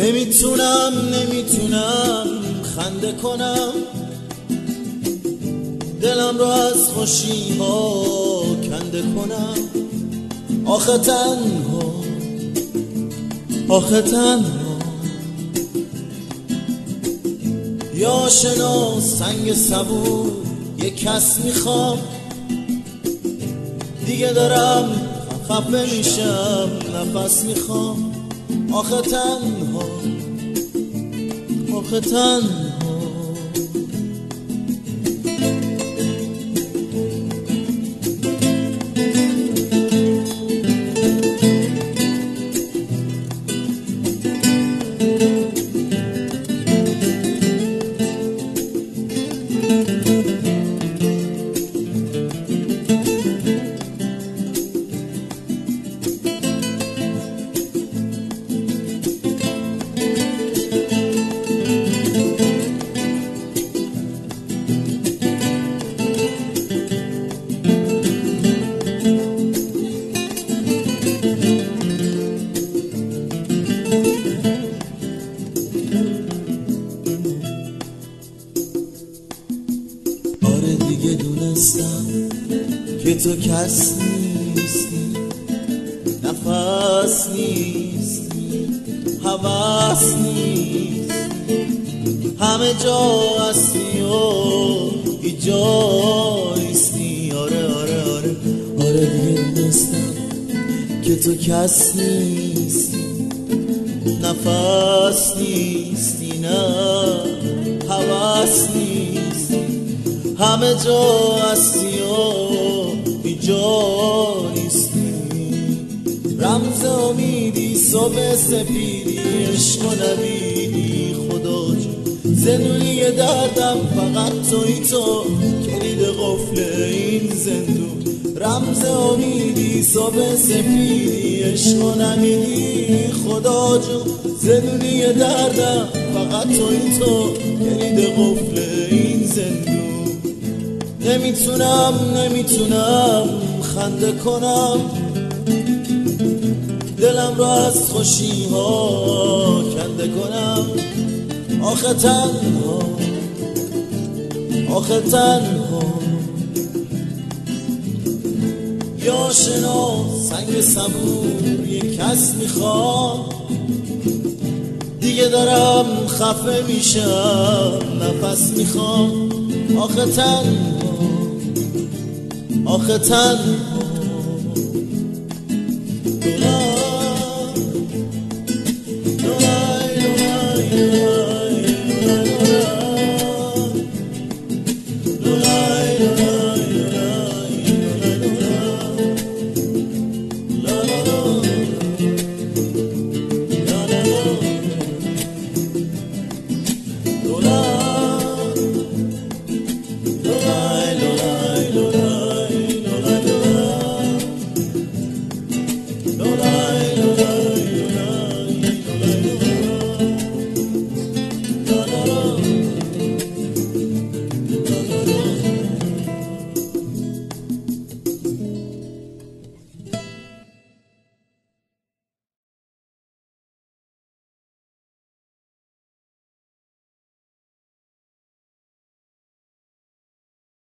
نمی‌تونم نمی‌تونم خنده کنم. دلم رو از خوشی ها کنده کنم. آخه تنها آخه تنها. یا شنا سنگ سبور یه کس می‌خوام. دیگه دارم خفه میشم نفس می‌خوام. آخه تنها آخه تنها. دونستم که تو کس نیستی نفس نیستی حوث نیستی همه جا هستی و هیچ جا نیستی. آره آره آره آره دیگه دونستم که تو کس نیستی نفس نیستی نه حوث نیستی. همه جا هستی و بی جا نیستی. رمز امیدی صبح سپیدی عشق و نبیدی خدا جون زندونی دردم فقط توی تو. کلید قفل این زندون. رمز امیدی صبح سپیدی عشق و نمیدی خدا جون زندونی دردم فقط توی تو. کلید قفل این زندون. نمی‌تونم نمی‌تونم خنده کنم. دلم رو از خوشی ها کنده کنم. آخه تنها آخه تنها. یا شنا سنگ سبور یه کس می‌خوام. دیگه دارم خفه میشم نفس می‌خوام. آخه تنها. آخه تنها